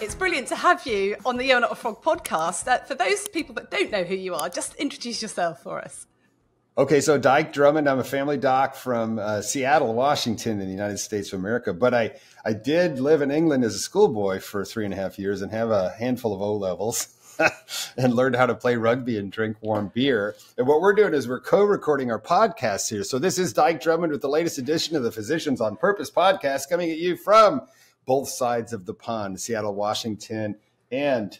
it's brilliant to have you on the You're Not a Frog podcast. Uh, for those people that don't know who you are, just introduce yourself for us. Okay, so Dike Drummond, I'm a family doc from uh, Seattle, Washington, in the United States of America. But I, I did live in England as a schoolboy for three and a half years and have a handful of O levels and learned how to play rugby and drink warm beer. And what we're doing is we're co recording our podcast here. So this is Dike Drummond with the latest edition of the Physicians on Purpose podcast coming at you from both sides of the pond, Seattle, Washington, and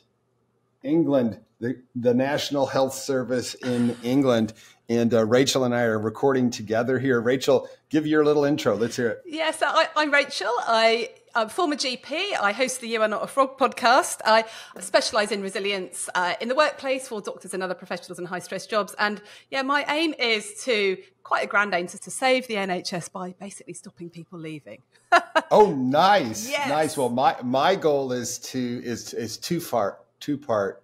England, the, the National Health Service in England. And uh, Rachel and I are recording together here. Rachel, give your little intro. Let's hear it. Yes, I, am Rachel. I, a former GP. I host the You Are Not a Frog podcast. I specialise in resilience uh, in the workplace for doctors and other professionals in high stress jobs. And yeah, my aim is to, quite a grand aim, to, to save the NHS by basically stopping people leaving. oh, nice, yes. nice. Well, my my goal is to is is two part two part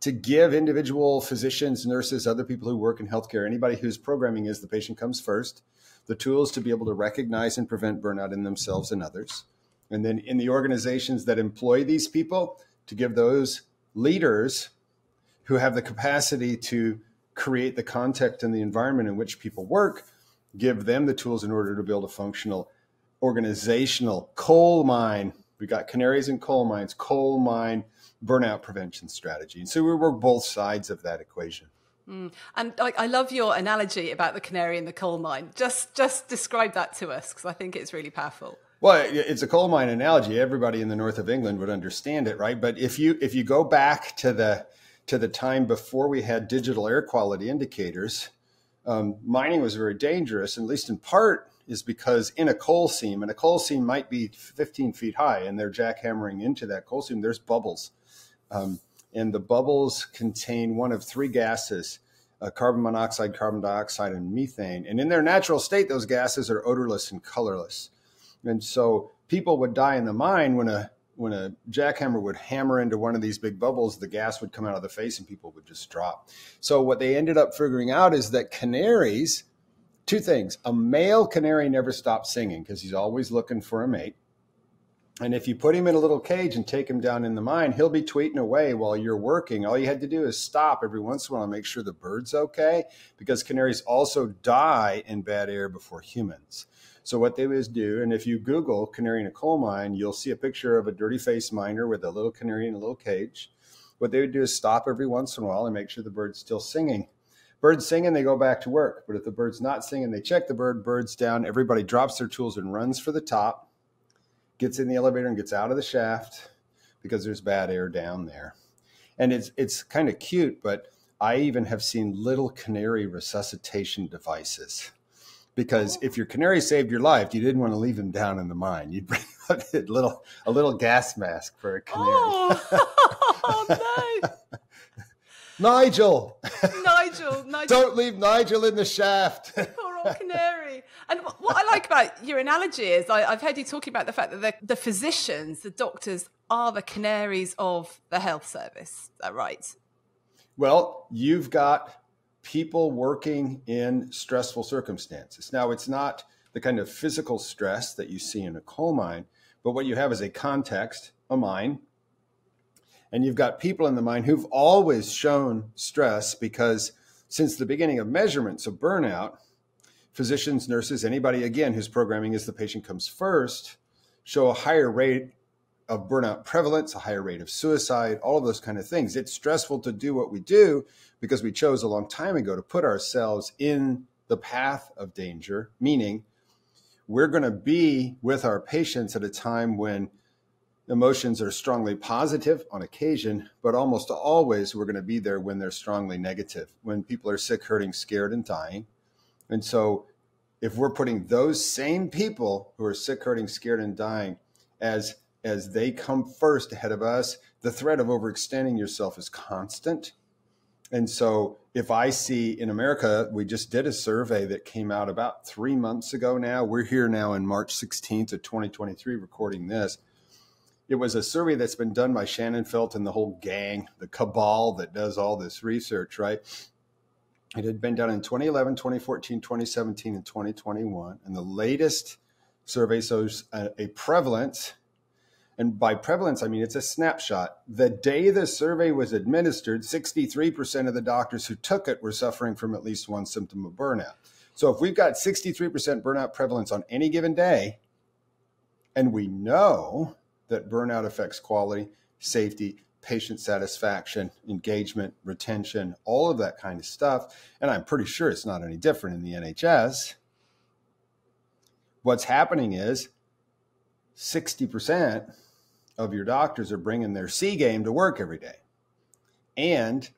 to give individual physicians, nurses, other people who work in healthcare, anybody whose programming is the patient comes first, the tools to be able to recognize and prevent burnout in themselves and others. And then in the organizations that employ these people, to give those leaders who have the capacity to create the context and the environment in which people work, give them the tools in order to build a functional organizational coal mine. We got canaries in coal mines, coal mine burnout prevention strategy. And so we work both sides of that equation. Mm. And I, I, love your analogy about the canary in the coal mine. Just just describe that to us because I think it's really powerful. Well, it's a coal mine analogy. Everybody in the north of England would understand it, right? But if you if you go back to the to the time before we had digital air quality indicators, um, mining was very dangerous, at least in part is because in a coal seam, and a coal seam might be 15 feet high, and they're jackhammering into that coal seam, there's bubbles um, and the bubbles contain one of three gases uh, carbon monoxide, carbon dioxide, and methane. And in their natural state, those gases are odorless and colorless. And so people would die in the mine when a when a jackhammer would hammer into one of these big bubbles, the gas would come out of the face and people would just drop. So what they ended up figuring out is that canaries, two things: a male canary never stops singing because he's always looking for a mate. And if you put him in a little cage and take him down in the mine, he'll be tweeting away while you're working. All you had to do is stop every once in a while and make sure the bird's okay, because canaries also die in bad air before humans. So what they would do, and if you Google canary in a coal mine, you'll see a picture of a dirty faced miner with a little canary in a little cage. What they would do is stop every once in a while and make sure the bird's still singing. Bird's singing, they go back to work. But if the bird's not singing, they check the bird, bird's down, everybody drops their tools and runs for the top gets in the elevator and gets out of the shaft because there's bad air down there. And it's it's kind of cute, but I even have seen little canary resuscitation devices. Because if your canary saved your life, you didn't want to leave him down in the mine. You'd bring a little a little gas mask for a canary. Oh, oh no. Nigel. Nigel, Nigel. Don't leave Nigel in the shaft. Poor old canary. And what I like about your analogy is I, have heard you talking about the fact that the, the, physicians, the doctors, are the canaries of the health service. Is that right? Well, you've got people working in stressful circumstances. Now, it's not the kind of physical stress that you see in a coal mine, but what you have is a context, a mine, and you've got people in the mine who've always shown stress because since the beginning of measurements of burnout, physicians, nurses, anybody again whose programming is the patient comes first, show a higher rate of burnout prevalence, a higher rate of suicide, all of those kind of things. It's stressful to do what we do because we chose a long time ago to put ourselves in the path of danger, meaning we're going to be with our patients at a time when emotions are strongly positive on occasion, but almost always we're going to be there when they're strongly negative, when people are sick, hurting, scared, and dying. And so, if we're putting those same people who are sick, hurting, scared, and dying as as they come first ahead of us, the threat of overextending yourself is constant. And so, if I see in America, we just did a survey that came out about three months ago now. We're here now in March 16th of 2023 recording this. It was a survey that's been done by Shanafelt and the whole gang, the cabal that does all this research, right? It had been done in 2011, 2014, 2017, and 2021. And the latest survey shows a, a prevalence And by prevalence, I mean it's a snapshot. The day the survey was administered, 63% of the doctors who took it were suffering from at least one symptom of burnout. So if we've got 63% burnout prevalence on any given day, and we know that burnout affects quality, safety, patient satisfaction, engagement, retention, all of that kind of stuff, and I'm pretty sure it's not any different in the NHS. What's happening is 60% of your doctors are bringing their C game to work every day. And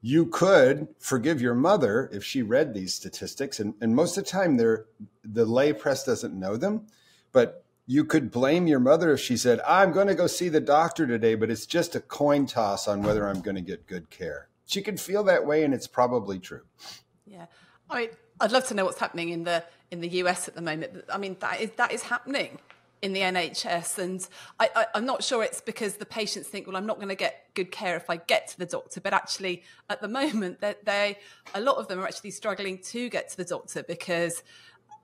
you could forgive your mother if she read these statistics. And, and most of the time, they're, the lay press doesn't know them. But you could blame your mother if she said, I'm going to go see the doctor today, but it's just a coin toss on whether I'm going to get good care. She could feel that way, and it's probably true. Yeah. I mean, I'd love to know what's happening in the in the US at the moment. I mean, that is that is happening in the NHS. And I, am not sure it's because the patients think, well, I'm not going to get good care if I get to the doctor. But actually, at the moment, that they, a lot of them are actually struggling to get to the doctor because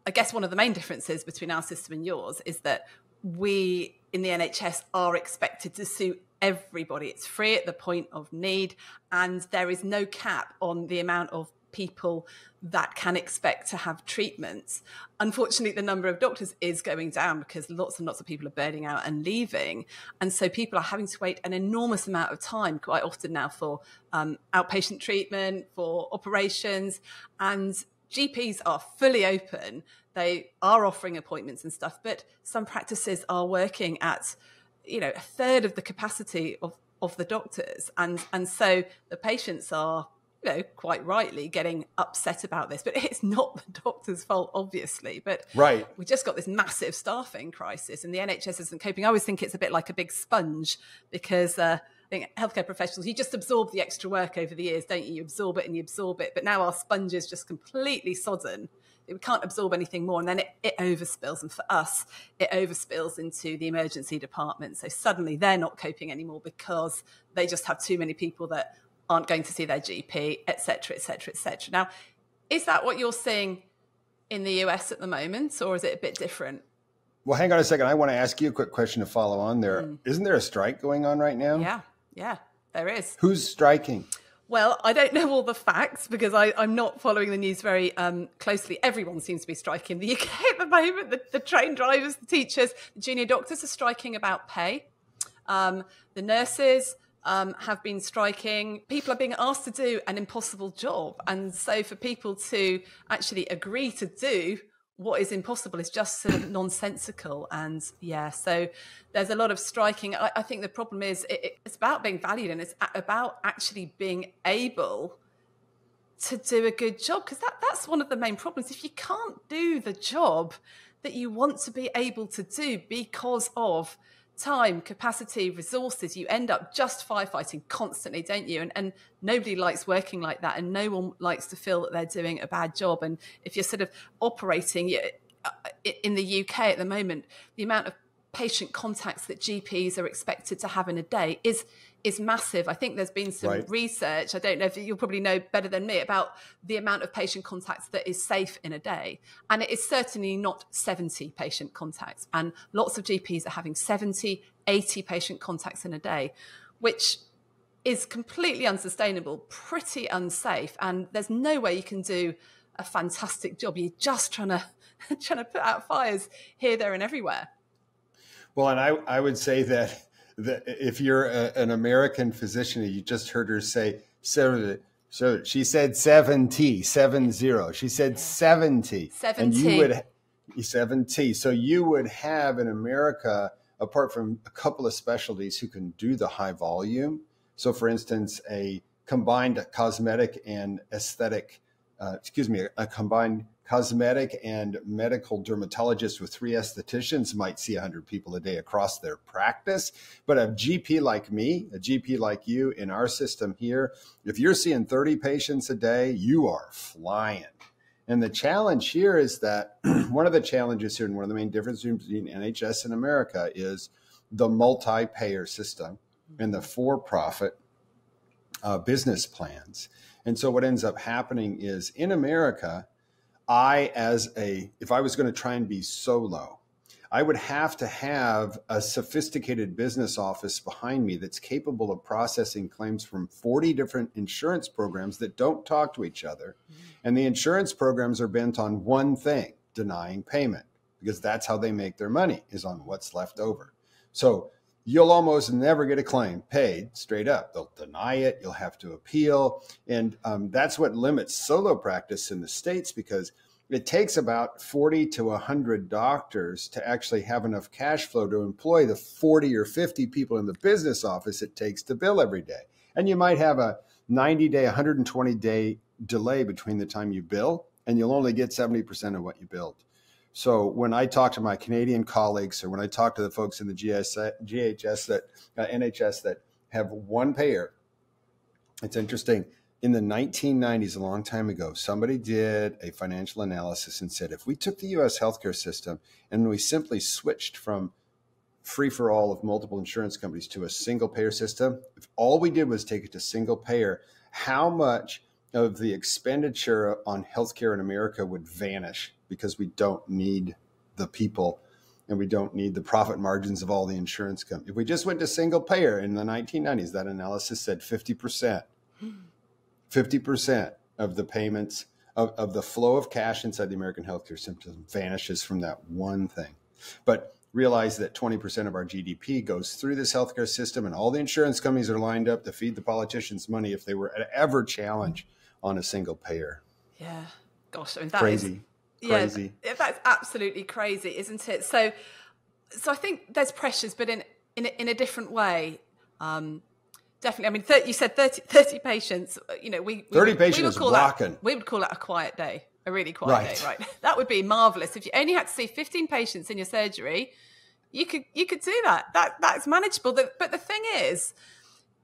I guess one of the main differences between our system and yours is that we in the NHS are expected to suit everybody. It's free at the point of need, and there is no cap on the amount of people that can expect to have treatments. Unfortunately, the number of doctors is going down because lots and lots of people are burning out and leaving. And so people are having to wait an enormous amount of time quite often now for um, outpatient treatment, for operations. And GPs are fully open. They are offering appointments and stuff, but some practices are working at, you know, a third of the capacity of, of the doctors. And, and so the patients are you know, quite rightly getting upset about this, but it's not the doctor's fault, obviously. But right, we just got this massive staffing crisis, and the NHS isn't coping. I always think it's a bit like a big sponge because uh, I think healthcare professionals, you just absorb the extra work over the years, don't you? You absorb it and you absorb it, but now our sponge is just completely sodden. We can't absorb anything more, and then it, it overspills. And for us, it overspills into the emergency department. So suddenly they're not coping anymore because they just have too many people that aren't going to see their GP, etc., etc., etc. Now, is that what you're seeing in the US at the moment, or is it a bit different? Well, hang on a second. I want to ask you a quick question to follow on there. Mm. not there a strike going on right now? Yeah, yeah, there is. Who's striking? Well, I don't know all the facts because I, am not following the news very um, closely. Everyone seems to be striking in the UK at the moment. The, the train drivers, the teachers, the junior doctors are striking about pay. Um, the nurses, um, have been striking. People are being asked to do an impossible job. And so for people to actually agree to do what is impossible is just sort of nonsensical. And yeah, so there's a lot of striking. I, I think the problem is it, it's about being valued and it's about actually being able to do a good job because that, that's one of the main problems. If you can't do the job that you want to be able to do because of time, capacity, resources, you end up just firefighting constantly, don't you? And, and nobody likes working like that, and no one likes to feel that they're doing a bad job. And if you're sort of operating uh, in the UK at the moment, the amount of patient contacts that GPs are expected to have in a day is is massive. I think there's been some right. research. I don't know if you'll probably know better than me about the amount of patient contacts that is safe in a day. And it is certainly not 70 patient contacts. And lots of GPs are having 70, 80 patient contacts in a day, which is completely unsustainable, pretty unsafe. And there's no way you can do a fantastic job. You're just trying to trying to put out fires here, there, and everywhere. Well, and I, I would say that that if you're a, an American physician, you just heard her say, so, so she said 70, seven zero. She said 70. 70. And you would, 70. So you would have in America, apart from a couple of specialties who can do the high volume. So for instance, a combined cosmetic and aesthetic, uh, excuse me, a combined cosmetic and medical dermatologists with three estheticians might see 100 people a day across their practice. But a GP like me, a GP like you in our system here, if you're seeing 30 patients a day, you are flying. And the challenge here is that one of the challenges here, and one of the main differences between NHS and America is the multi payer system and the for profit uh, business plans. And so what ends up happening is in America, I, as a, if I was going to try and be solo, I would have to have a sophisticated business office behind me that's capable of processing claims from 40 different insurance programs that don't talk to each other. Mm-hmm. And the insurance programs are bent on one thing denying payment because that's how they make their money is on what's left over. So you'll almost never get a claim paid straight up. They'll deny it. You'll have to appeal. And um, that's what limits solo practice in the States because it takes about 40 to 100 doctors to actually have enough cash flow to employ the 40 or 50 people in the business office it takes to bill every day. And you might have a 90 day, 120 day delay between the time you bill, and you'll only get 70% of what you billed. So when I talk to my Canadian colleagues, or when I talk to the folks in the GS, GHS that uh, NHS that have one payer, it's interesting. In the 1990s, a long time ago, somebody did a financial analysis and said if we took the U.S. healthcare system and we simply switched from free for all of multiple insurance companies to a single payer system, if all we did was take it to single payer, how much of the expenditure on healthcare in America would vanish because we don't need the people and we don't need the profit margins of all the insurance companies. If we just went to single payer in the 1990s, that analysis said 50%, 50% of the payments of, of the flow of cash inside the American healthcare system vanishes from that one thing. But realize that 20% of our GDP goes through this healthcare system and all the insurance companies are lined up to feed the politicians money if they were ever challenged on a single payer. Yeah. Gosh, I mean, that crazy. Is- crazy. Yeah, that's absolutely crazy, isn't it? So, so I think there's pressures, but in in a, in a different way. Um, definitely. I mean, 30, you said 30, 30, patients. Uh, you know, we, we thirty patients we would call That, we would call that a quiet day, a really quiet right. day, right? That would be marvelous. If you only had to see fifteen patients in your surgery, you could you could do that. That that's manageable. But the thing is,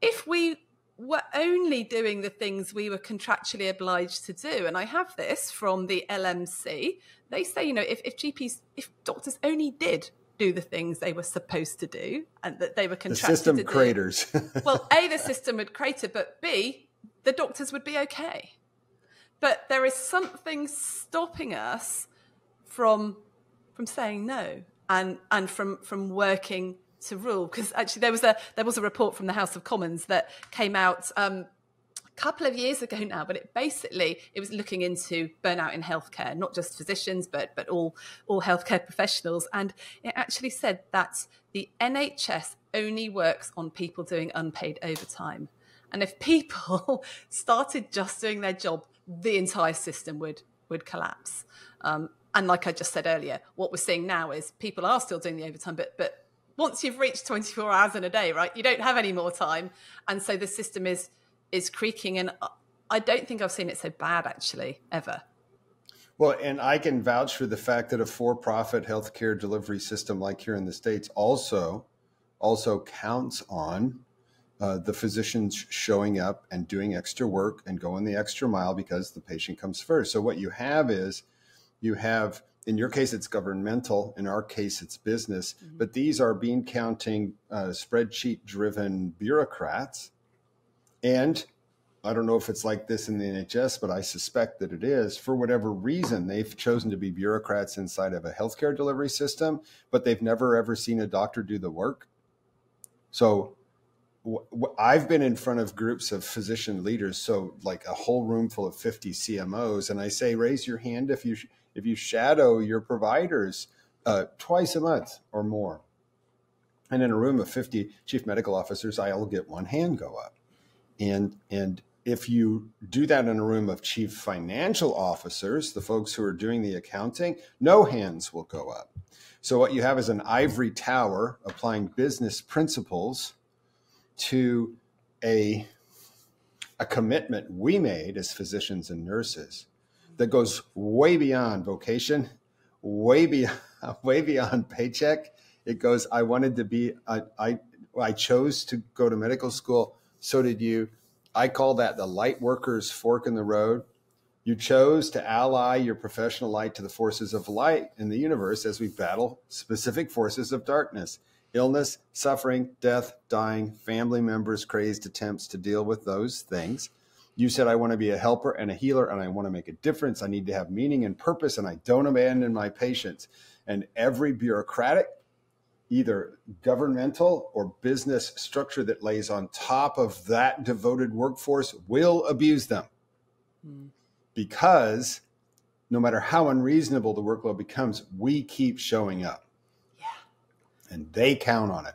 if we were only doing the things we were contractually obliged to do. And I have this from the LMC. They say, you know, if, if GPs, if doctors only did do the things they were supposed to do and that they were contracted the system to craters. do, well, A, the system would crater, but B, the doctors would be okay. But there is something stopping us from from saying no and and from from working to rule because actually there was a there was a report from the House of Commons that came out um, a couple of years ago now, but it basically it was looking into burnout in healthcare, not just physicians but but all all healthcare professionals, and it actually said that the NHS only works on people doing unpaid overtime, and if people started just doing their job, the entire system would would collapse. Um, and like I just said earlier, what we're seeing now is people are still doing the overtime, but but once you've reached 24 hours in a day, right, you don't have any more time. And so the system is is creaking. And I don't think I've seen it so bad actually, ever. Well, and I can vouch for the fact that a for-profit healthcare delivery system like here in the States also also counts on uh, the physicians showing up and doing extra work and going the extra mile because the patient comes first. So what you have is you have in your case, it's governmental. In our case, it's business. Mm-hmm. But these are bean counting, uh, spreadsheet driven bureaucrats. And I don't know if it's like this in the NHS, but I suspect that it is. For whatever reason, they've chosen to be bureaucrats inside of a healthcare delivery system, but they've never ever seen a doctor do the work. So I've been in front of groups of physician leaders, so like a whole room full of 50 CMOs, and I say, raise your hand if you if you shadow your providers uh, twice a month or more. And in a room of 50 chief medical officers, I'll get one hand go up. And, and if you do that in a room of chief financial officers, the folks who are doing the accounting, no hands will go up. So what you have is an ivory tower applying business principles to a, a commitment we made as physicians and nurses that goes way beyond vocation, way beyond way beyond paycheck. It goes. I wanted to be. I I, I chose to go to medical school. So did you. I call that the light workers fork in the road. You chose to ally your professional light to the forces of light in the universe as we battle specific forces of darkness illness, suffering, death, dying, family members, crazed attempts to deal with those things You said, I want to be a helper and a healer and I want to make a difference. I need to have meaning and purpose and I don't abandon my patients. And every bureaucratic, either governmental or business structure that lays on top of that devoted workforce will abuse them. Mm. Because no matter how unreasonable the workload becomes, we keep showing up. And they count on it.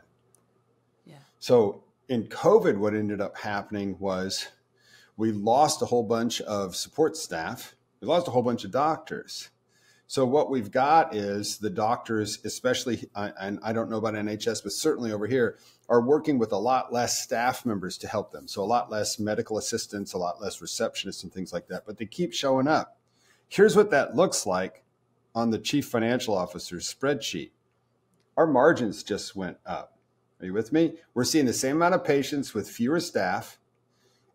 Yeah. So in COVID, what ended up happening was we lost a whole bunch of support staff. We lost a whole bunch of doctors. So what we've got is the doctors, especially, and I don't know about NHS, but certainly over here, are working with a lot less staff members to help them. So a lot less medical assistants, a lot less receptionists and things like that. But they keep showing up. Here's what that looks like on the chief financial officer's spreadsheet. Our margins just went up. Are you with me? We're seeing the same amount of patients with fewer staff.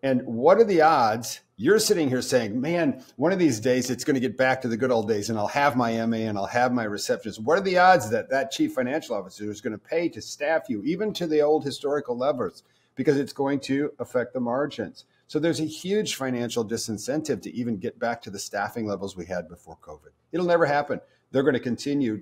And what are the odds? You're sitting here saying, man, one of these days it's going to get back to the good old days and I'll have my MA and I'll have my receptionist. What are the odds that that chief financial officer is going to pay to staff you, even to the old historical levels? Because it's going to affect the margins. So there's a huge financial disincentive to even get back to the staffing levels we had before COVID. It'll never happen. They're going to continue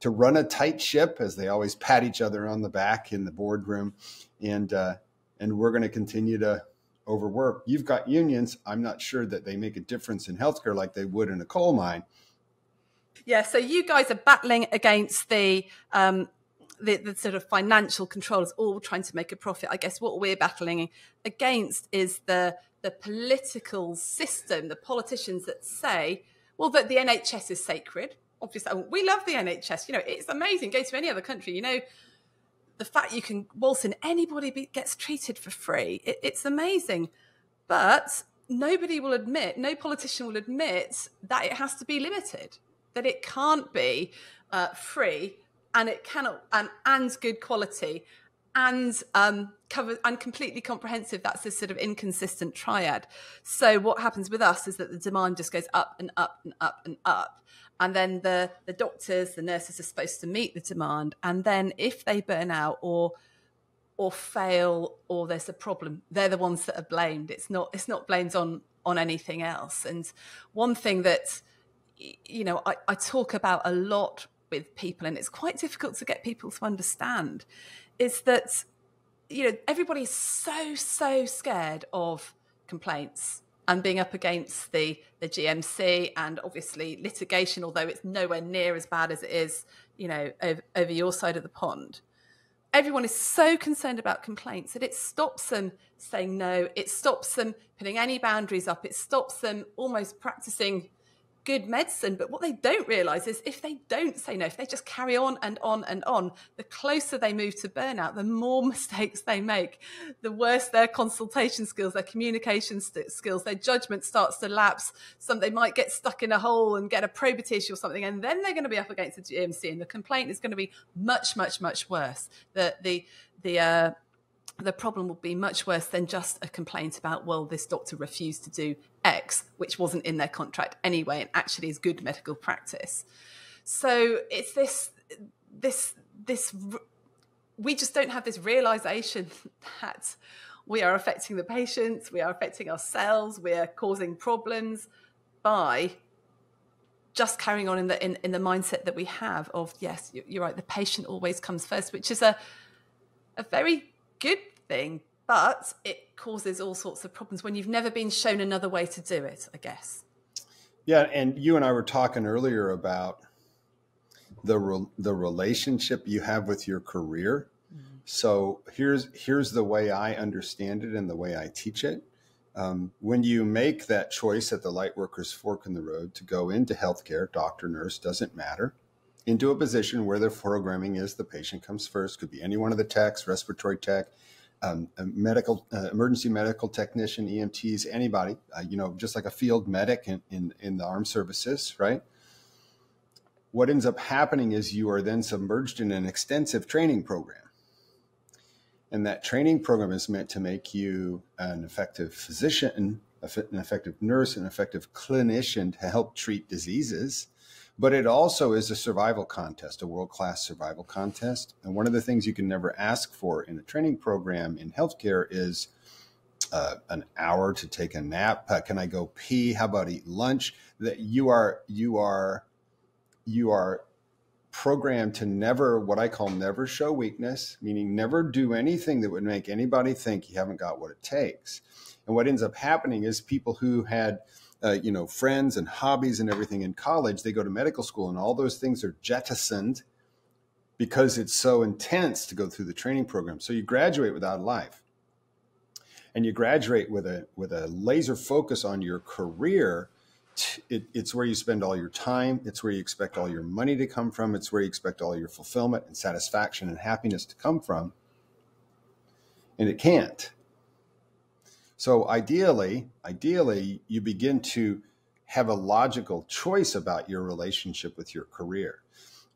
to run a tight ship as they always pat each other on the back in the boardroom, and uh, and we're going to continue to overwork. You've got unions. I'm not sure that they make a difference in healthcare like they would in a coal mine. Yeah, so you guys are battling against the um, the, the, sort of financial controllers all trying to make a profit. I guess what we're battling against is the the political system, the politicians that say, well, that the NHS is sacred. Obviously, we love the NHS. You know, it's amazing. Go to any other country, you know, the fact you can waltz in, anybody be, gets treated for free. It, it's amazing. But nobody will admit, no politician will admit that it has to be limited, that it can't be uh, free and it cannot and and good quality and um, cover and completely comprehensive. That's this sort of inconsistent triad. So what happens with us is that the demand just goes up and up and up and up. And then the the doctors, the nurses are supposed to meet the demand. And then if they burn out or or fail or there's a problem, they're the ones that are blamed. It's not it's not blamed on on anything else. And one thing that you know I, I talk about a lot with people, and it's quite difficult to get people to understand, is that you know everybody's so so scared of complaints and being up against the the GMC and obviously litigation, although it's nowhere near as bad as it is, you know, over, over your side of the pond. Everyone is so concerned about complaints that it stops them saying no. It stops them putting any boundaries up. It stops them almost practicing good medicine. But what they don't realize is if they don't say no, if they just carry on and on and on, the closer they move to burnout, the more mistakes they make, the worse their consultation skills, their communication skills, their judgment starts to lapse. Some they might get stuck in a hole and get a probity issue or something, and then they're going to be up against the GMC, and the complaint is going to be much, much, much worse. The the the uh, the problem will be much worse than just a complaint about, well, this doctor refused to do X, which wasn't in their contract anyway, and actually is good medical practice. So it's this, this, this, we just don't have this realization that we are affecting the patients, we are affecting ourselves, we are causing problems by just carrying on in the in, in the mindset that we have of yes, you're right, the patient always comes first, which is a a very good thing, but it causes all sorts of problems when you've never been shown another way to do it, I guess. Yeah, and you and I were talking earlier about the re- the relationship you have with your career. Mm-hmm. So here's here's the way I understand it and the way I teach it. Um, when you make that choice at the Lightworkers Fork in the Road to go into healthcare, doctor, nurse, doesn't matter, into a position where the programming is the patient comes first, could be any one of the techs, respiratory tech, um, medical uh, emergency medical technician, EMTs, anybody, uh, you know, just like a field medic in, in, in the armed services, right? What ends up happening is you are then submerged in an extensive training program. And that training program is meant to make you an effective physician, an effective nurse, an effective clinician to help treat diseases but it also is a survival contest, a world class survival contest. And one of the things you can never ask for in a training program in healthcare is uh, an hour to take a nap? Uh, can I go pee? How about eat lunch? That you are you are you are programmed to never what I call never show weakness, meaning never do anything that would make anybody think you haven't got what it takes. And what ends up happening is people who had uh, you know friends and hobbies and everything in college, they go to medical school and all those things are jettisoned because it's so intense to go through the training program. So you graduate without life. And you graduate with a with a laser focus on your career. It, it's where you spend all your time. It's where you expect all your money to come from. It's where you expect all your fulfillment and satisfaction and happiness to come from. And it can't. So ideally, ideally, you begin to have a logical choice about your relationship with your career.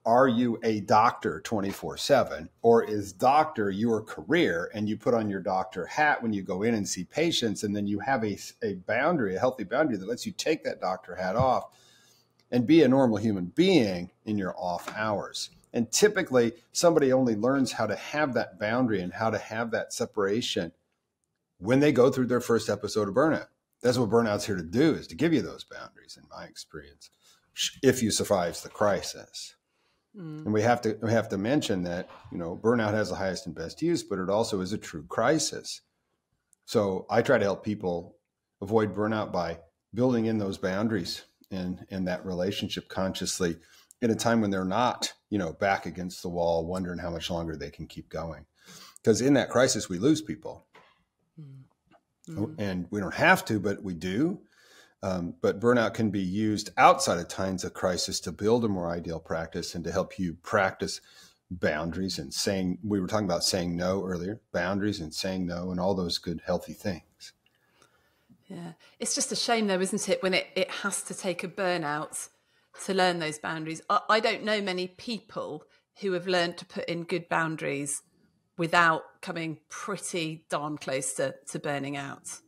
Are you a doctor 24 7 or is doctor your career and you put on your doctor hat when you go in and see patients and then you have a, a boundary a healthy boundary that lets you take that doctor hat off and be a normal human being in your off hours? And typically somebody only learns how to have that boundary and how to have that separation when they go through their first episode of burnout that's what burnout's here to do is to give you those boundaries in my experience if you survive the crisis Mm. And we have to we have to mention that you know burnout has the highest and best use, but it also is a true crisis. So I try to help people avoid burnout by building in those boundaries and and that relationship consciously in a time when they're not you know back against the wall, wondering how much longer they can keep going. Because in that crisis, we lose people, mm. and we don't have to, but we do. Um, but burnout can be used outside of times of crisis to build a more ideal practice and to help you practice boundaries and saying, we were talking about saying no earlier, boundaries and saying no and all those good, healthy things. Yeah. It's just a shame, though, isn't it, when it, it has to take a burnout to learn those boundaries. I, I don't know many people who have learned to put in good boundaries without coming pretty darn close to, to burning out.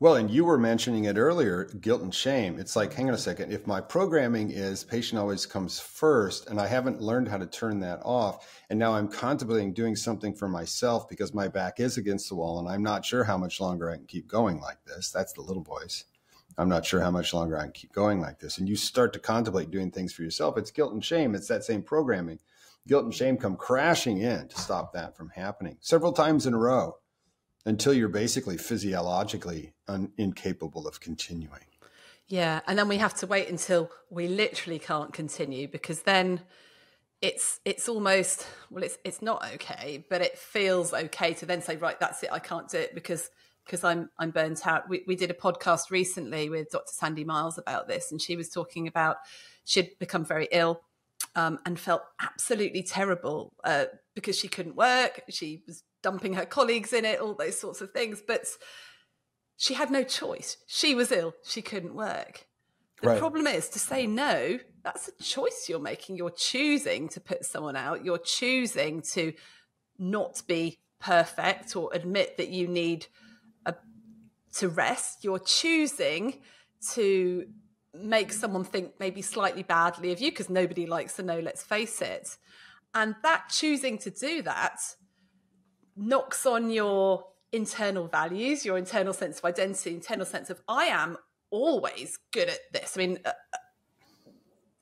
Well, and you were mentioning it earlier, guilt and shame. It's like, hang on a second. If my programming is patient always comes first, and I haven't learned how to turn that off, and now I'm contemplating doing something for myself because my back is against the wall, and I'm not sure how much longer I can keep going like this. That's the little voice. I'm not sure how much longer I can keep going like this. And you start to contemplate doing things for yourself. It's guilt and shame. It's that same programming. Guilt and shame come crashing in to stop that from happening several times in a row until you're basically physiologically incapable of continuing. Yeah, and then we have to wait until we literally can't continue because then it's it's almost well it's it's not okay, but it feels okay to then say right that's it I can't do it because because I'm I'm burnt out. We we did a podcast recently with Dr. Sandy Miles about this and she was talking about she'd become very ill um, and felt absolutely terrible uh, because she couldn't work. She was dumping her colleagues in it, all those sorts of things. But she had no choice. She was ill. She couldn't work. The right. problem is to say no, that's a choice you're making. You're choosing to put someone out. You're choosing to not be perfect or admit that you need a, to rest. You're choosing to make someone think maybe slightly badly of you because nobody likes to know, let's face it. And that choosing to do that knocks on your internal values, your internal sense of identity, internal sense of I am always good at this. I mean, uh,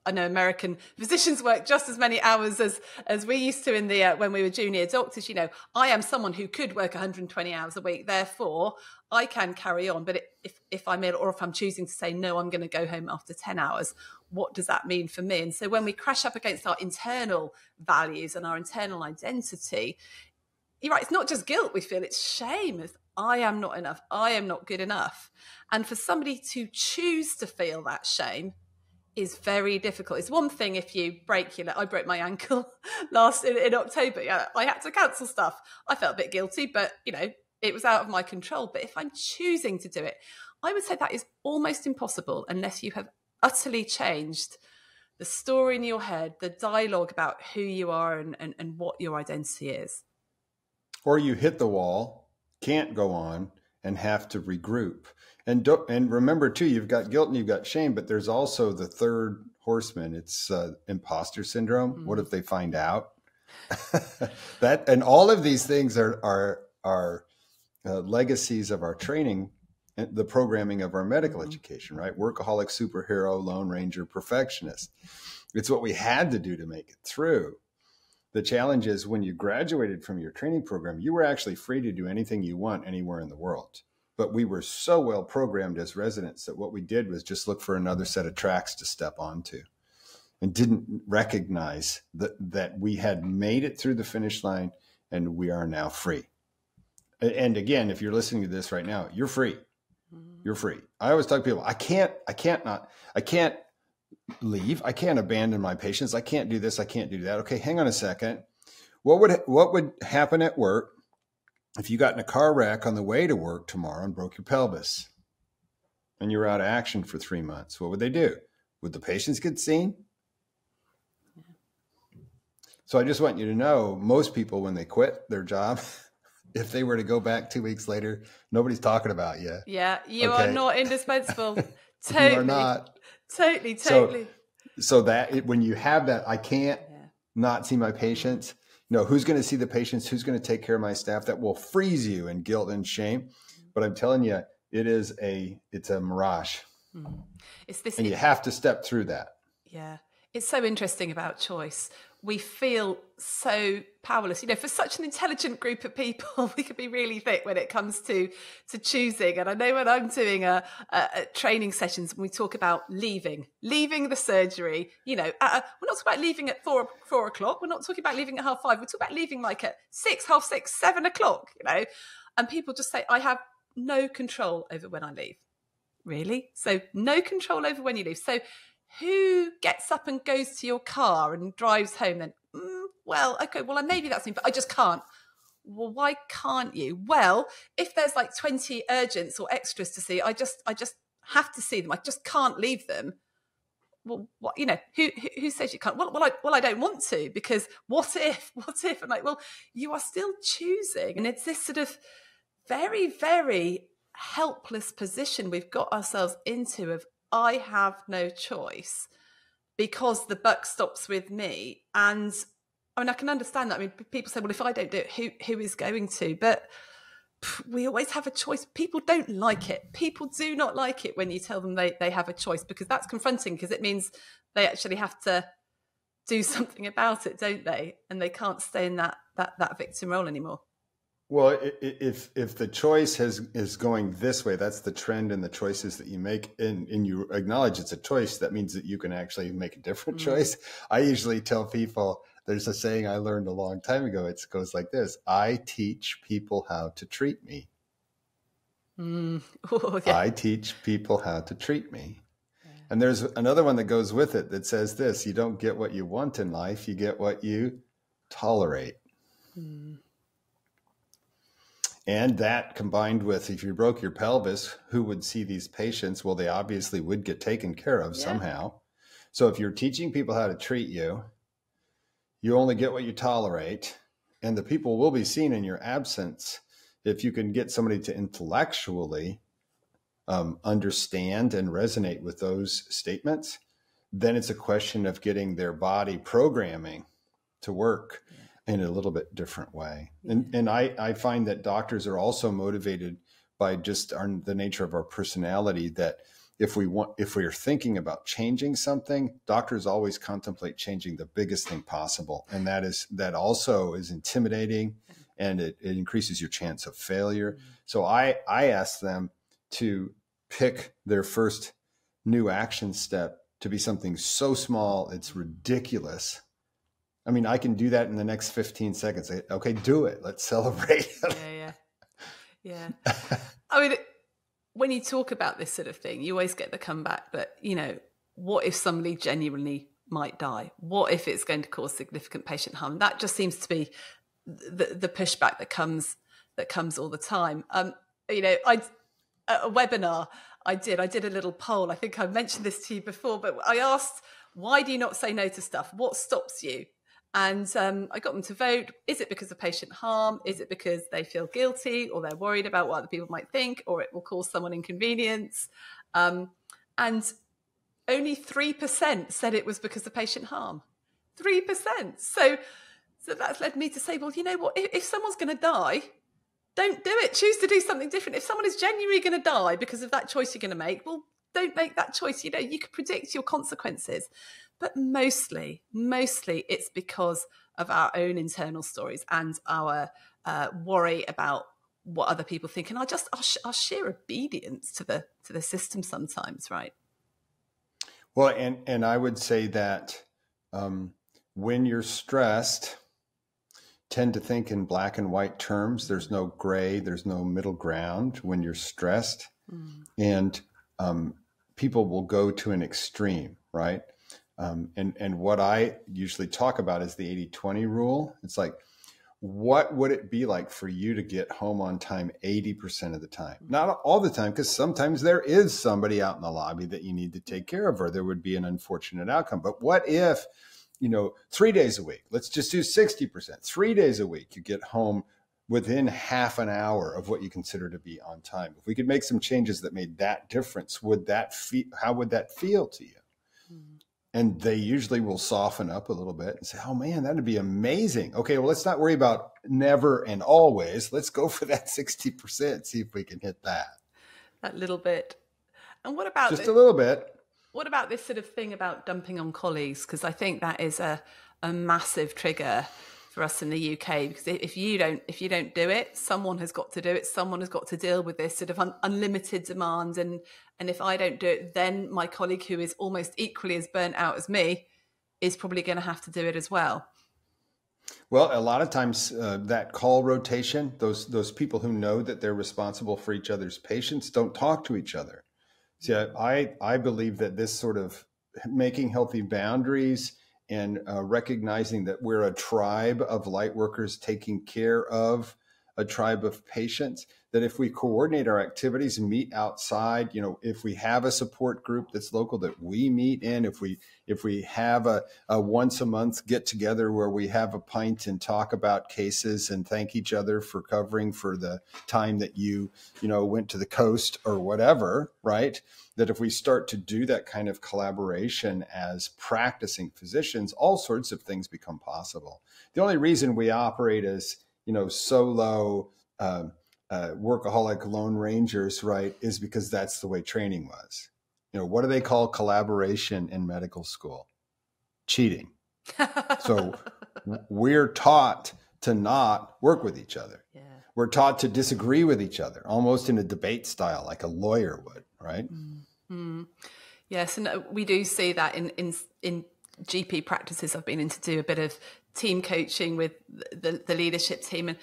I know American physicians work just as many hours as as we used to in the uh, when we were junior doctors. You know, I am someone who could work 120 hours a week. Therefore, I can carry on. But if if I'm ill or if I'm choosing to say no, I'm going to go home after 10 hours. What does that mean for me? And so when we crash up against our internal values and our internal identity, you're right. It's not just guilt we feel; it's shame. It's, I am not enough. I am not good enough. And for somebody to choose to feel that shame is very difficult. It's one thing if you break your leg. I broke my ankle last in, in October. Yeah, I had to cancel stuff. I felt a bit guilty, but you know, it was out of my control. But if I'm choosing to do it, I would say that is almost impossible unless you have utterly changed the story in your head, the dialogue about who you are and, and, and what your identity is. Or you hit the wall, can't go on, and have to regroup. And do, and remember too, you've got guilt and you've got shame, but there's also the third horseman. It's uh, imposter syndrome. Mm-hmm. What if they find out? that and all of these things are are are uh, legacies of our training the programming of our medical mm-hmm. education, right? Workaholic, superhero, lone ranger, perfectionist. It's what we had to do to make it through. The challenge is when you graduated from your training program, you were actually free to do anything you want anywhere in the world. But we were so well programmed as residents that what we did was just look for another set of tracks to step onto and didn't recognize that, that we had made it through the finish line and we are now free. And again, if you're listening to this right now, you're free mm-hmm. you're free. I always tell people, I can't, I can't not, I can't leave. I can't abandon my patients. I can't do this. I can't do that. Okay, hang on a second. What would what would happen at work if you got in a car wreck on the way to work tomorrow and broke your pelvis, and you were out of action for three months? What would they do? Would the patients get seen? So I just want you to know, most people when they quit their job, if they were to go back two weeks later, nobody's talking about you. Yeah, you okay? are not indispensable. totally. You are not. Totally, totally. So, so that when you have that, I can't yeah. not see my patients. Know, who's going to see the patients? Who's going to take care of my staff? That will freeze you in guilt and shame. But I'm telling you, it is a it's a mirage. Mm. It's this, and you have to step through that. Yeah, it's so interesting about choice we feel so powerless. You know, for such an intelligent group of people, we can be really thick when it comes to to choosing. And I know when I'm doing a, a, a training sessions, when we talk about leaving, leaving the surgery. You know, uh, we're not talking about leaving at four four o'clock. We're not talking about leaving at half five. We're talking about leaving like at six, half six, seven o'clock. You know, and people just say, "I have no control over when I leave." Really? So no control over when you leave. So who gets up and goes to your car and drives home then? Mm, well, okay, well, maybe that's me, but I just can't. Well, why can't you? Well, if there's like 20 urgents or extras to see, I just, I just have to see them. I just can't leave them. Well, what, you know, who, who says you can't? Well, well, I, well, I don't want to because what if, what if? i'm like, well, you are still choosing. And it's this sort of very, very helpless position we've got ourselves into of I have no choice because the buck stops with me. And I mean, I can understand that. I mean, people say, well, if I don't do it, who, who is going to? But we always have a choice. People don't like it. People do not like it when you tell them they, they have a choice because that's confronting because it means they actually have to do something about it, don't they? And they can't stay in that that that victim role anymore. Well, if if the choice has is going this way, that's the trend and the choices that you make, and, and you acknowledge it's a choice. That means that you can actually make a different mm-hmm. choice. I usually tell people there's a saying I learned a long time ago. It goes like this: I teach people how to treat me. Mm. Ooh, yeah. I teach people how to treat me. And there's another one that goes with it that says this: You don't get what you want in life; you get what you tolerate. Mm. And that combined with if you broke your pelvis, who would see these patients? Well, they obviously would get taken care of yeah. somehow. So if you're teaching people how to treat you, you only get what you tolerate, and the people will be seen in your absence. If you can get somebody to intellectually um, understand and resonate with those statements, then it's a question of getting their body programming to work. Yeah in a little bit different way. And and I, I find that doctors are also motivated by just our, the nature of our personality that if we want if we are thinking about changing something doctors always contemplate changing the biggest thing possible and that is that also is intimidating and it, it increases your chance of failure mm-hmm. so i i ask them to pick their first new action step to be something so small it's ridiculous I mean, I can do that in the next 15 seconds. Okay, do it. Let's celebrate. yeah, yeah. Yeah. I mean, when you talk about this sort of thing, you always get the comeback, but, you know, what if somebody genuinely might die? What if it's going to cause significant patient harm? That just seems to be the, the pushback that comes that comes all the time. Um, you know, I a webinar I did, I did a little poll. I think I mentioned this to you before, but I asked, why do you not say no to stuff? What stops you? And um, I got them to vote. Is it because of patient harm? Is it because they feel guilty or they're worried about what other people might think or it will cause someone inconvenience? Um, and only 3% said it was because of patient harm. 3%. So, so that's led me to say, well, you know what? If, if someone's going to die, don't do it. Choose to do something different. If someone is genuinely going to die because of that choice you're going to make, well, don't make that choice. You know, you can predict your consequences. But mostly, mostly it's because of our own internal stories and our uh, worry about what other people think. And our just our, our sheer obedience to the to the system sometimes right? Well and and i would say that um, when you're stressed tend to think in black and white terms. There's no gray there's no middle ground when you're stressed. Mm. and um, people will go to an extreme right um, and and what i usually talk about is the 80-20 rule it's like what would it be like for you to get home on time 80% of the time? Not all the time, because sometimes there is somebody out in the lobby that you need to take care of, or there would be an unfortunate outcome. But what if, you know, three days a week, let's just do 60%, three days a week, you get home within half an hour of what you consider to be on time? If we could make some changes that made that difference, would that feel, how would that feel to you? And they usually will soften up a little bit and say, "Oh man, that'd be amazing." Okay, well, let's not worry about never and always. Let's go for that sixty percent. See if we can hit that. That little bit. And what about just this, a little bit? What about this sort of thing about dumping on colleagues? Because I think that is a a massive trigger for us in the UK because if you don't if you don't do it, someone has got to do it. Someone has got to deal with this sort of un- unlimited demand, and and if I don't do it, then my colleague who is almost equally as burnt out as me is probably going to have to do it as well. Well, a lot of times uh, that call rotation, those those people who know that they're responsible for each other's patients, don't talk to each other. See, I I believe that this sort of making healthy boundaries and uh, recognizing that we're a tribe of light workers taking care of a tribe of patients that if we coordinate our activities and meet outside you know if we have a support group that's local that we meet in if we if we have a, a once a month get together where we have a pint and talk about cases and thank each other for covering for the time that you you know went to the coast or whatever right? That if we start to do that kind of collaboration as practicing physicians all sorts of things become possible. The only reason we operate as you know solo uh, uh, workaholic lone rangers right is because that's the way training was. You know what do they call collaboration in medical school? Cheating. So we're taught to not work with each other. Yeah. we're taught to disagree with each other almost in a debate style like a lawyer would right? Mm-hmm. yes and uh, we do see that in in in gp practices. I've been in to do a bit of team coaching with the, the leadership team and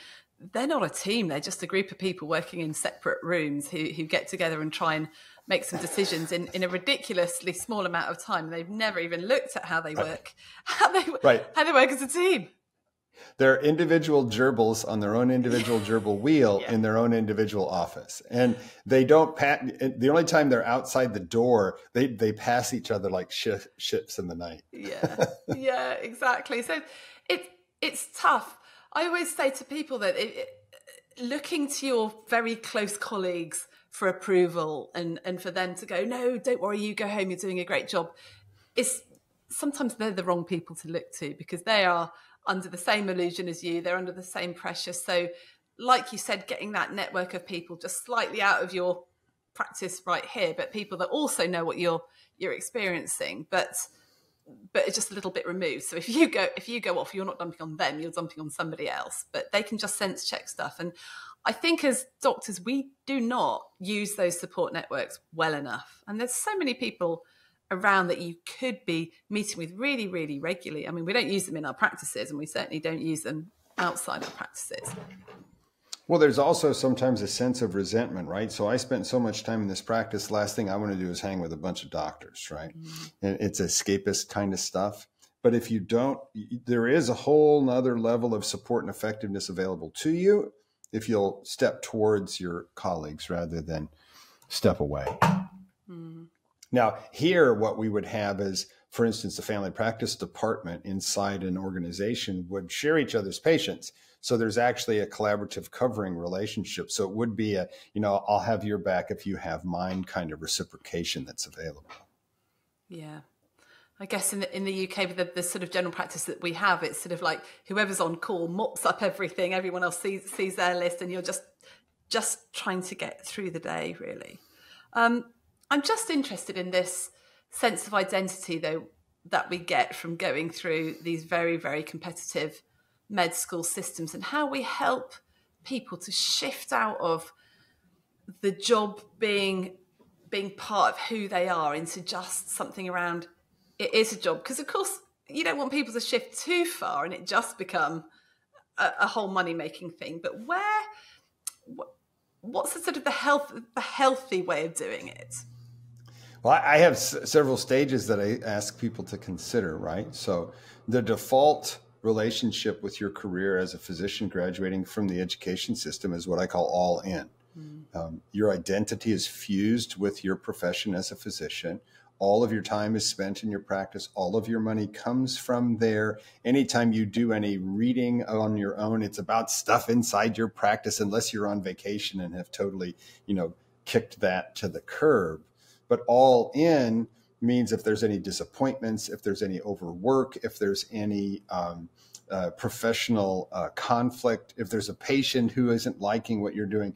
they're not a team. They're just a group of people working in separate rooms who, who get together and try and make some decisions in, in a ridiculously small amount of time. They've never even looked at how they work how they, right. how they work as a team. They're individual gerbils on their own individual gerbil wheel yeah. in their own individual office. And they don't pat the only time they're outside the door they they pass each other like sh- ships in the night. Yeah. Yeah exactly. So it it's tough. I always say to people that it, looking to your very close colleagues for approval and and for them to go, no, don't worry, you go home, you're doing a great job. Is sometimes they're the wrong people to look to because they are under the same illusion as you. They're under the same pressure. So, like you said, getting that network of people just slightly out of your practice right here, but people that also know what you're you're experiencing, but but it's just a little bit removed. So if you go if you go off, you're not dumping on them, you're dumping on somebody else. But they can just sense check stuff. And I think as doctors, we do not use those support networks well enough. And there's so many people around that you could be meeting with really, really regularly. I mean, we don't use them in our practices, and we certainly don't use them outside our practices. Well, there's also sometimes a sense of resentment, right? So I spent so much time in this practice. Last thing I want to do is hang with a bunch of doctors, right? Mm-hmm. And it's escapist kind of stuff. But if you don't, there is a whole nother level of support and effectiveness available to you if you'll step towards your colleagues rather than step away. Mm-hmm. Now, here, what we would have is, for instance, the family practice department inside an organization would share each other's patients so there's actually a collaborative covering relationship. So it would be a, you know, I'll have your back if you have mine kind of reciprocation that's available. Yeah. I guess in the in the UK with the, the, sort of general practice that we have, it's sort of like whoever's on call mops up everything. Everyone else sees sees their list, and you're just just trying to get through the day. Really, um, I'm just interested in this sense of identity though that we get from going through these very very competitive med school systems, and how we help people to shift out of the job being being part of who they are into just something around it is a job. Because of course you don't want people to shift too far and it just become a, a whole money making thing. But where what's the sort of the health the healthy way of doing it? Well i have s- several stages that i ask people to consider right? So the default relationship with your career as a physician graduating from the education system is what i call all in. Mm. um, your identity is fused with your profession as a physician. All of your time is spent in your practice. All of your money comes from there. Anytime you do any reading on your own it's about stuff inside your practice unless you're on vacation and have totally you know kicked that to the curb. But all in means if there's any disappointments if there's any overwork if there's any um, uh, professional uh, conflict if there's a patient who isn't liking what you're doing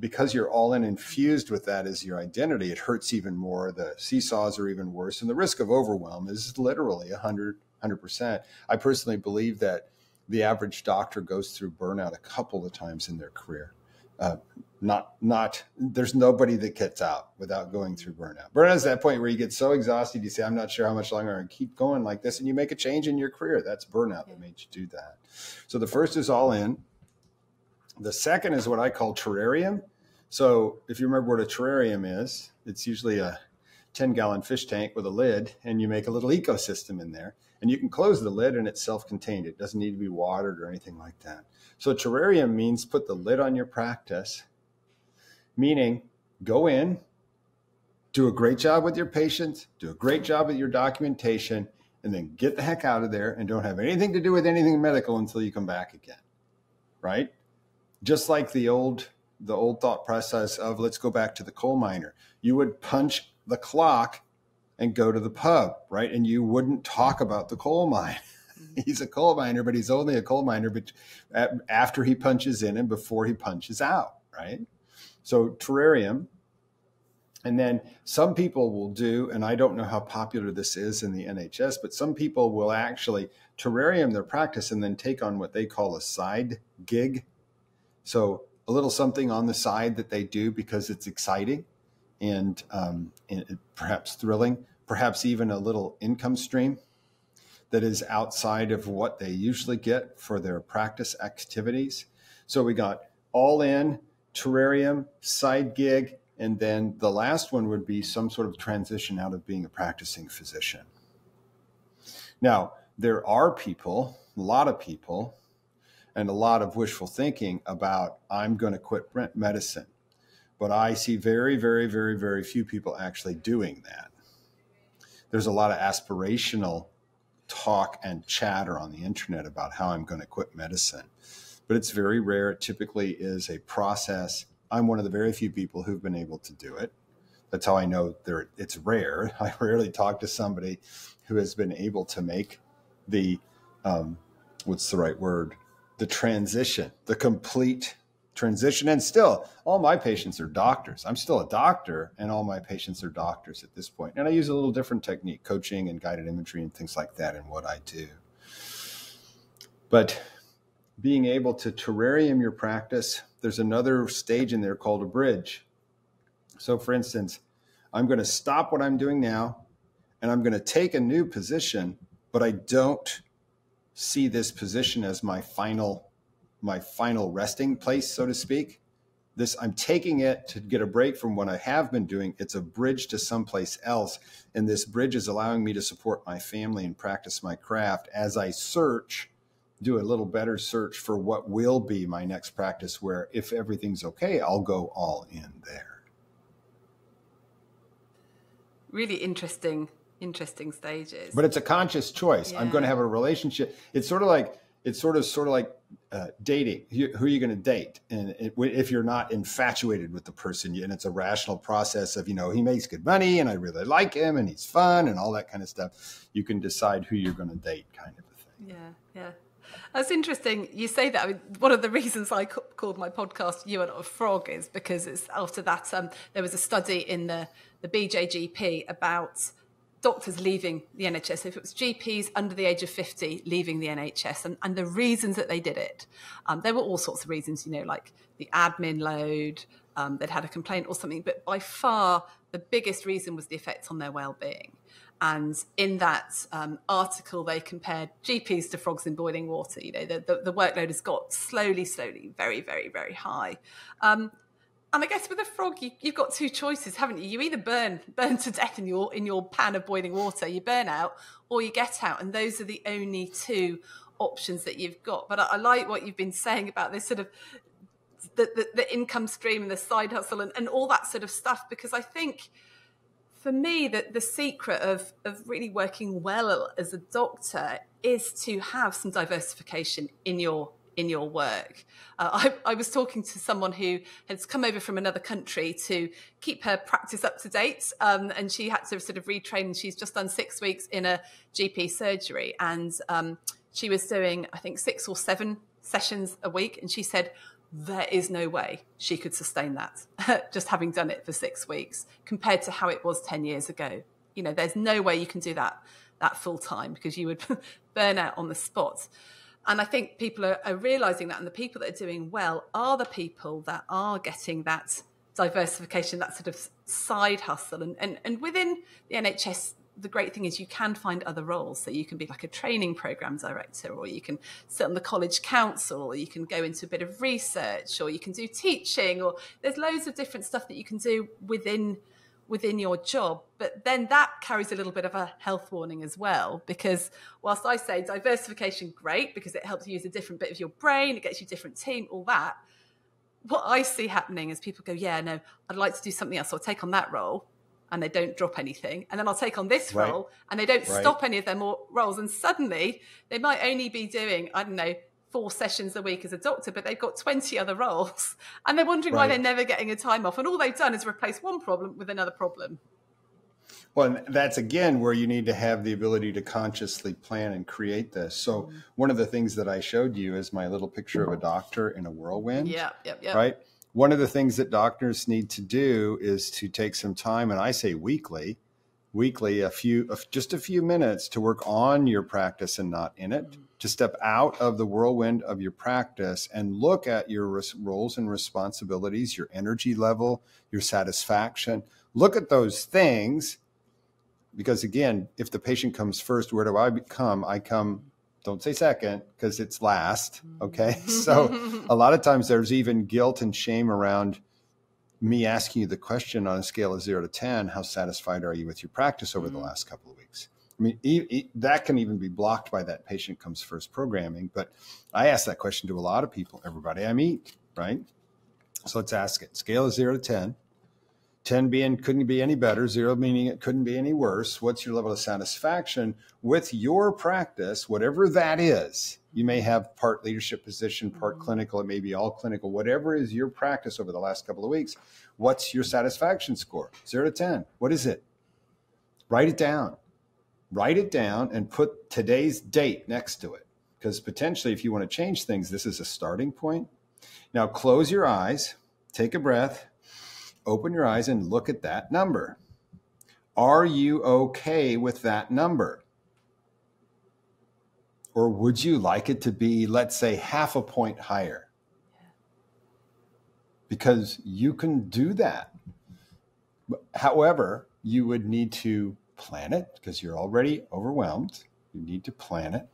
because you're all in infused with that as your identity, it hurts even more. The seesaws are even worse. And the risk of overwhelm is literally 100, 100%. I personally believe that the average doctor goes through burnout a couple of times in their career. Uh, not, not, there's nobody that gets out without going through burnout. Burnout is that point where you get so exhausted, you say, I'm not sure how much longer I can keep going like this. And you make a change in your career. That's burnout that made you do that. So the first is all in. The second is what I call terrarium. So if you remember what a terrarium is, it's usually a 10 gallon fish tank with a lid, and you make a little ecosystem in there. And you can close the lid and it's self contained. It doesn't need to be watered or anything like that. So terrarium means put the lid on your practice, meaning go in, do a great job with your patients, do a great job with your documentation, and then get the heck out of there and don't have anything to do with anything medical until you come back again. Right? Just like the old the old thought process of let's go back to the coal miner. You would punch the clock and go to the pub, right? And you wouldn't talk about the coal mine. Mm-hmm. he's a coal miner, but he's only a coal miner but after he punches in and before he punches out, right? So terrarium. And then some people will do, and I don't know how popular this is in the NHS, but some people will actually terrarium their practice and then take on what they call a side gig. So a little something on the side that they do because it's exciting and, um, and perhaps thrilling, perhaps even a little income stream that is outside of what they usually get for their practice activities. So we got all in, terrarium, side gig, and then the last one would be some sort of transition out of being a practicing physician. Now, there are people, a lot of people, and a lot of wishful thinking about I'm going to quit medicine. But I see very, very, very, very few people actually doing that. There's a lot of aspirational talk and chatter on the internet about how I'm going to quit medicine. But it's very rare. It typically is a process. I'm one of the very few people who've been able to do it. That's how I know there it's rare. I rarely talk to somebody who has been able to make the um, what's the right word the transition, the complete transition. And still, all my patients are doctors. I'm still a doctor, and all my patients are doctors at this point. And I use a little different technique, coaching and guided imagery and things like that in what I do. But being able to terrarium your practice, there's another stage in there called a bridge. So, for instance, I'm going to stop what I'm doing now and I'm going to take a new position, but I don't see this position as my final my final resting place so to speak this i'm taking it to get a break from what i have been doing it's a bridge to someplace else and this bridge is allowing me to support my family and practice my craft as i search do a little better search for what will be my next practice where if everything's okay i'll go all in there really interesting interesting stages. But it's a conscious choice. Yeah. I'm going to have a relationship. It's sort of like it's sort of sort of like uh, dating who are you going to date and it, if you're not infatuated with the person and it's a rational process of you know he makes good money and i really like him and he's fun and all that kind of stuff you can decide who you're going to date kind of a thing yeah yeah that's interesting. You say that. I mean, one of the reasons I called my podcast "You Are Not a Frog" is because it's after that um, there was a study in the the BJGP about doctors leaving the NHS, if it was GPs under the age of 50 leaving the NHS, and, and the reasons that they did it. Um, there were all sorts of reasons, you know, like the admin load, um, they'd had a complaint or something, but by far the biggest reason was the effects on their well-being. And in that um, article, they compared GPs to frogs in boiling water. You know, the, the, the workload has got slowly, slowly, very, very, very high. Um, and I guess with a frog, you, have got two choices, haven't you? You either burn burn to death in your in your pan of boiling water, you burn out, or you get out, and those are the only two options that you've got. But I, I like what you've been saying about this sort of the, the, the income stream and the side hustle and, and all that sort of stuff, because I think for me that the secret of of really working well as a doctor is to have some diversification in your in your work. Uh, I, I, was talking to someone who has come over from another country to keep her practice up to date, um, and she had to sort of retrain. She's just done six weeks in a GP surgery, and um, she was doing, I think, six or seven sessions a week. And she said, there is no way she could sustain that, just having done it for six weeks, compared to how it was 10 years ago. You know, there's no way you can do that that full time because you would burn out on the spot. And I think people are, are realizing that, and the people that are doing well are the people that are getting that diversification, that sort of side hustle. And, and, and within the NHS, the great thing is you can find other roles. So you can be like a training program director, or you can sit on the college council, or you can go into a bit of research, or you can do teaching, or there's loads of different stuff that you can do within within your job. But then that carries a little bit of a health warning as well, because whilst I say diversification, great, because it helps you use a different bit of your brain, it gets you different team, all that. What I see happening is people go, yeah, no, I'd like to do something else. So I'll take on that role and they don't drop anything. And then I'll take on this right. role and they don't right. stop any of their more roles. And suddenly they might only be doing, I don't know, four sessions a week as a doctor, but they've got 20 other roles and they're wondering right. why they're never getting a time off. And all they've done is replace one problem with another problem. Well, that's again where you need to have the ability to consciously plan and create this. So, mm-hmm. one of the things that I showed you is my little picture of a doctor in a whirlwind. Yeah, yep, yep. Right. One of the things that doctors need to do is to take some time, and I say weekly, weekly, a few, just a few minutes to work on your practice and not in it. Mm-hmm to step out of the whirlwind of your practice and look at your res- roles and responsibilities, your energy level, your satisfaction. Look at those things because, again, if the patient comes first, where do I come? I come, don't say second because it's last. Okay. so a lot of times there's even guilt and shame around me asking you the question on a scale of zero to 10 how satisfied are you with your practice over mm-hmm. the last couple of weeks? I mean, e- e- that can even be blocked by that patient comes first programming. But I ask that question to a lot of people, everybody I meet, right? So let's ask it. Scale of zero to 10. 10 being couldn't be any better, zero meaning it couldn't be any worse. What's your level of satisfaction with your practice, whatever that is? You may have part leadership position, part mm-hmm. clinical, it may be all clinical, whatever is your practice over the last couple of weeks. What's your satisfaction score? Zero to 10. What is it? Write it down write it down and put today's date next to it. Because potentially, if you want to change things, this is a starting point. Now, close your eyes, take a breath, open your eyes, and look at that number. Are you okay with that number? Or would you like it to be, let's say, half a point higher? Because you can do that. However, you would need to plan it because you're already overwhelmed. You need to plan it.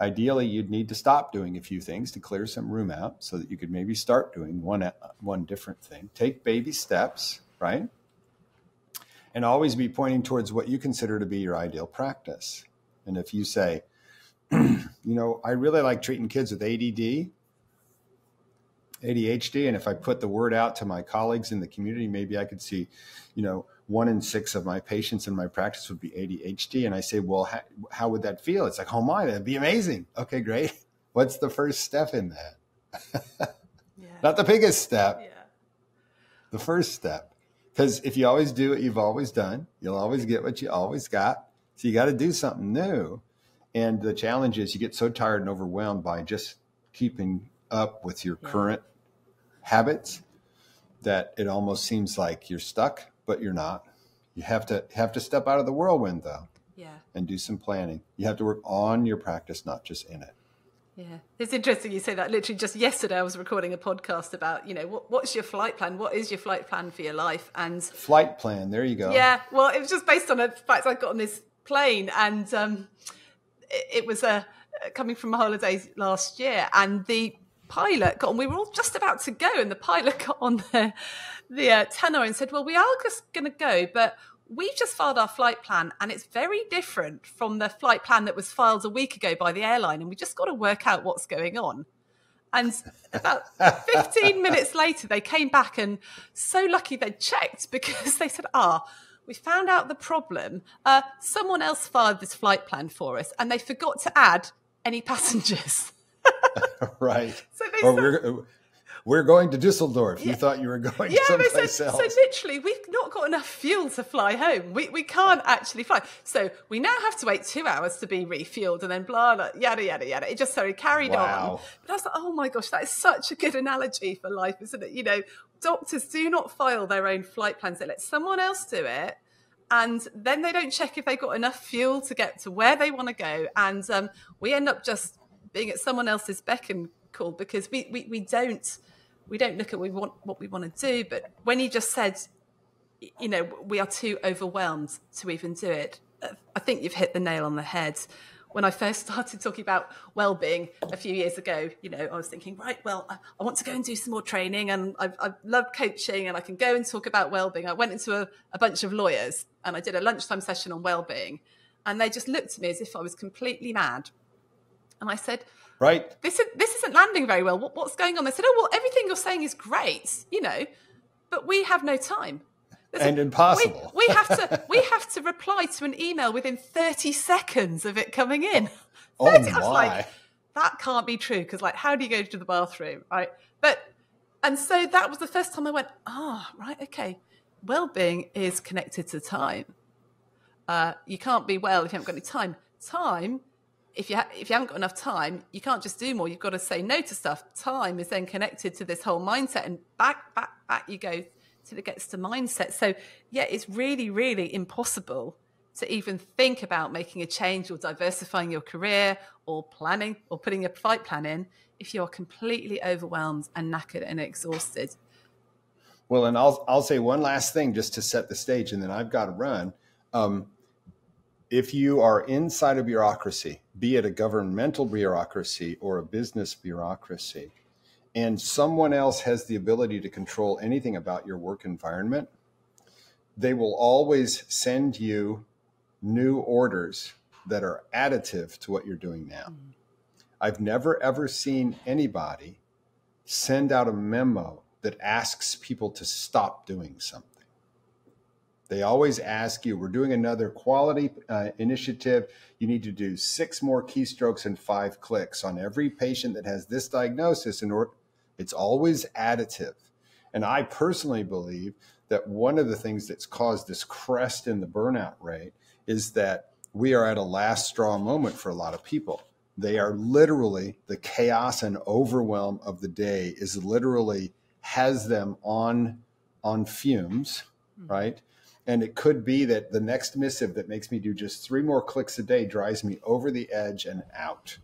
Ideally, you'd need to stop doing a few things to clear some room out so that you could maybe start doing one uh, one different thing. Take baby steps, right? And always be pointing towards what you consider to be your ideal practice. And if you say, you know, I really like treating kids with ADD, ADHD, and if I put the word out to my colleagues in the community, maybe I could see, you know, one in six of my patients in my practice would be ADHD. And I say, well, how, how would that feel? It's like, oh my, that'd be amazing. Okay, great. what's the first step in that? yeah. Not the biggest step. Yeah. The first step. Because if you always do what you've always done, you'll always get what you always got. So you got to do something new. And the challenge is you get so tired and overwhelmed by just keeping up with your yeah. current habits that it almost seems like you're stuck, but you're not. You have to have to step out of the whirlwind though. Yeah. And do some planning. You have to work on your practice, not just in it. Yeah, it's interesting you say that. Literally, just yesterday, I was recording a podcast about, you know, what, what's your flight plan? What is your flight plan for your life? And flight plan, there you go. Yeah, well, it was just based on a fact I got on this plane, and um, it, it, was uh, coming from a holidays last year, and the pilot got on. We were all just about to go, and the pilot got on the the uh, Tannoy and said, "Well, we are just going to go, but we've just filed our flight plan and it's very different from the flight plan that was filed a week ago by the airline and we just got to work out what's going on. And about 15 minutes later they came back and so lucky they'd checked because they said ah we found out the problem. Uh, someone else filed this flight plan for us and they forgot to add any passengers right so they or we're going to Dusseldorf. Yeah. You thought you were going yeah, someplace said, else. So literally, we've not got enough fuel to fly home. We, we can't actually fly. So we now have to wait two hours to be refueled and then blah, blah yada, yada, yada. It just sort of carried wow. on. But I was like, oh my gosh, that is such a good analogy for life, isn't it? You know, doctors do not file their own flight plans. They let someone else do it and then they don't check if they've got enough fuel to get to where they want to go and um, we end up just being at someone else's beck and call because we, we, we don't we don't look at we want what we want to do but when he just said you know we are too overwhelmed to even do it uh, i think you've hit the nail on the head. When i first started talking about well-being a few years ago you know i was thinking right well i, I want to go and do some more training and i i love coaching and i can go and talk about well-being. I went into a, a bunch of lawyers and i did a lunchtime session on well-being and they just looked at me as if i was completely mad and i said right? This, is, this isn't landing very well. What, what's going on? They said, oh, well, everything you're saying is great, you know, but we have no time. There's and a, impossible. We, we, have to we have to reply to an email within 30 seconds of it coming in. 30, oh my. Like, that can't be true because like how do you go to the bathroom right but and so that was the first time i went ah oh, right okay well-being is connected to time uh, you can't be well if you haven't got any time time if you ha- if you haven't got enough time, you can't just do more. You've got to say no to stuff. Time is then connected to this whole mindset, and back, back, back you go till it gets to mindset. So yeah, it's really, really impossible to even think about making a change or diversifying your career or planning or putting a fight plan in if you're completely overwhelmed and knackered and exhausted. Well, and I'll I'll say one last thing just to set the stage, and then I've got to run. Um, if you are inside a bureaucracy, be it a governmental bureaucracy or a business bureaucracy, and someone else has the ability to control anything about your work environment, they will always send you new orders that are additive to what you're doing now. Mm-hmm. I've never ever seen anybody send out a memo that asks people to stop doing something. They always ask you, we're doing another quality uh, initiative. You need to do six more keystrokes and five clicks on every patient that has this diagnosis. And it's always additive. And I personally believe that one of the things that's caused this crest in the burnout rate is that we are at a last straw moment for a lot of people. They are literally the chaos and overwhelm of the day is literally has them on on fumes, mm-hmm. right? And it could be that the next missive that makes me do just three more clicks a day drives me over the edge and out.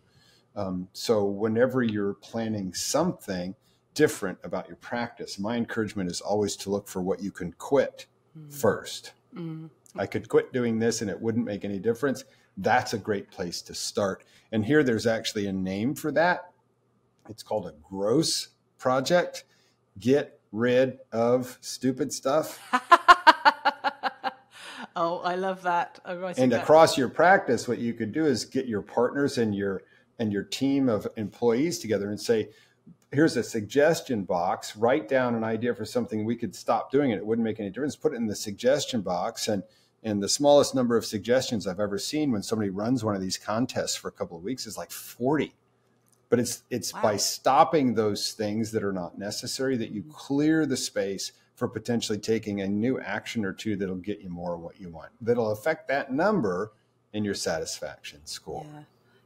Um, so, whenever you're planning something different about your practice, my encouragement is always to look for what you can quit mm. first. Mm. I could quit doing this and it wouldn't make any difference. That's a great place to start. And here there's actually a name for that. It's called a gross project. Get rid of stupid stuff. Oh, I love that. Oh, and that. across your practice, what you could do is get your partners and your and your team of employees together and say, here's a suggestion box. Write down an idea for something we could stop doing it. It wouldn't make any difference. Put it in the suggestion box and and the smallest number of suggestions I've ever seen when somebody runs one of these contests for a couple of weeks is like 40. But it's it's wow. by stopping those things that are not necessary that you mm-hmm. clear the space for potentially taking a new action or two that'll get you more of what you want. That'll affect that number in your satisfaction score. Yeah.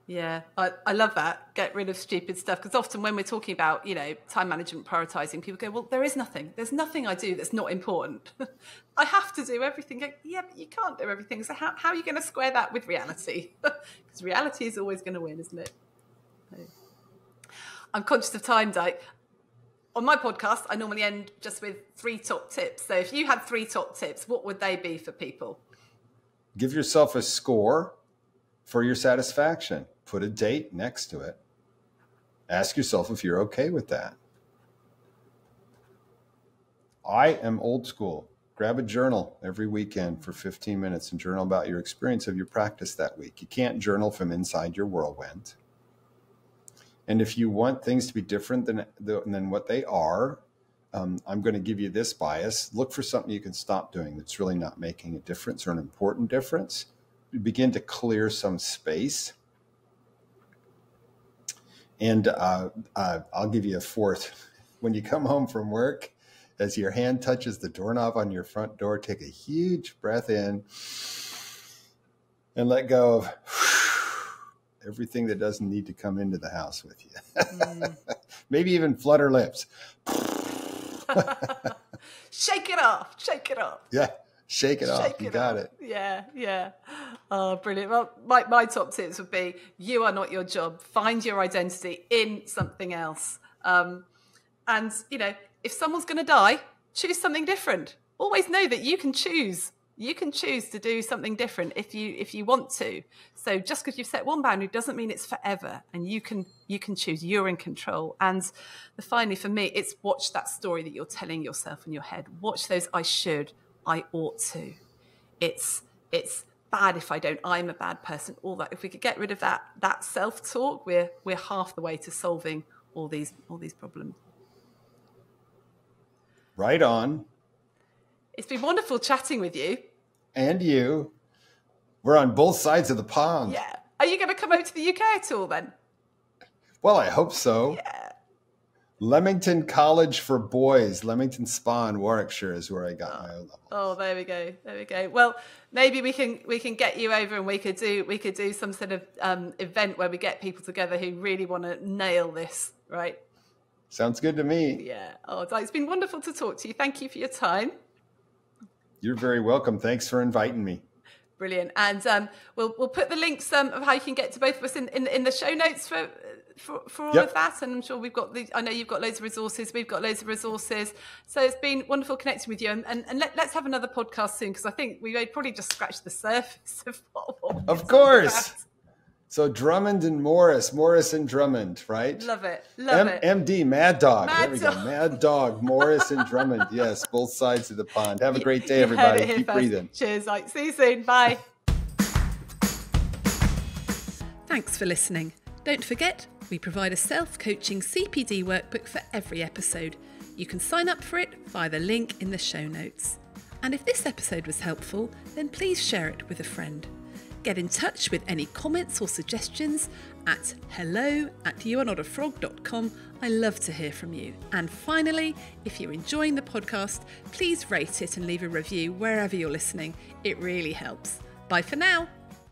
Yeah, I, I love that. Get rid of stupid stuff. Because often when we're talking about, you know, time management, prioritizing, people go, well, there is nothing. There's nothing I do that's not important. I have to do everything. yeah, but you can't do everything. So how, how are you going to square that with reality? Because reality is always going to win, isn't it? I'm conscious of time, Dike. On my podcast, I normally end just with three top tips. So if you had three top tips, what would they be for people? Give yourself a score for your satisfaction put a date next to it. Ask yourself if you're okay with that. I am old school. Grab a journal every weekend for 15 minutes and journal about your experience of your practice that week. You can't journal from inside your whirlwind. And if you want things to be different than, than what they are, um, I'm going to give you this bias. Look for something you can stop doing that's really not making a difference or an important difference. begin to clear some space and uh, uh, I'll give you a fourth. When you come home from work, as your hand touches the doorknob on your front door, take a huge breath in and let go of everything that doesn't need to come into the house with you. Mm. Maybe even flutter lips. shake it off. Shake it off. Yeah. Shake it Shake off. It you got it. Yeah, yeah. Oh, brilliant. Well, my, my top tips would be you are not your job. Find your identity in something else. Um, and, you know, if someone's going to die, choose something different. Always know that you can choose. You can choose to do something different if you if you want to. So just because you've set one boundary doesn't mean it's forever, and you can you can choose. You're in control. And the, finally, for me, it's watch that story that you're telling yourself in your head. Watch those I should, I ought to. It's it's bad if I don't. I'm a bad person. All that. If we could get rid of that that self talk, we're we're half the way to solving all these all these problems. Right on. It's been wonderful chatting with you. And you. We're on both sides of the pond. Yeah. Are you going to come over to the UK at all then? Well, I hope so. Yeah. Leamington College for Boys, Leamington Spa in Warwickshire is where I got oh. my O level. Oh, there we go, there we go. Well, maybe we can we can get you over and we could do we could do some sort of um, event where we get people together who really want to nail this, right? Sounds good to me. Yeah. Oh, it's been wonderful to talk to you. Thank you for your time. You're very welcome. Thanks for inviting me. Brilliant. And um, we'll we'll put the links um, of how you can get to both of us in, in, in the show notes for for, for all yep. of that. And I'm sure we've got the, I know you've got loads of resources. We've got loads of resources. So it's been wonderful connecting with you. And, and, and let, us have another podcast soon because I think we may probably just scratched the surface of what Of course. So Drummond and Morris, Morris and Drummond, right? Love it, love M- it. MD, Mad Dog. Mad there we dog. go, Mad Dog, Morris and Drummond. Yes, both sides of the pond. Have a great day, everybody. Keep first. breathing. Cheers, like. See you soon. Bye. Thanks for listening. Don't forget, we provide a self coaching CPD workbook for every episode. You can sign up for it via the link in the show notes. And if this episode was helpful, then please share it with a friend. Get in touch with any comments or suggestions at hello at youarenotafrog.com. I love to hear from you. And finally, if you're enjoying the podcast, please rate it and leave a review wherever you're listening. It really helps. Bye for now.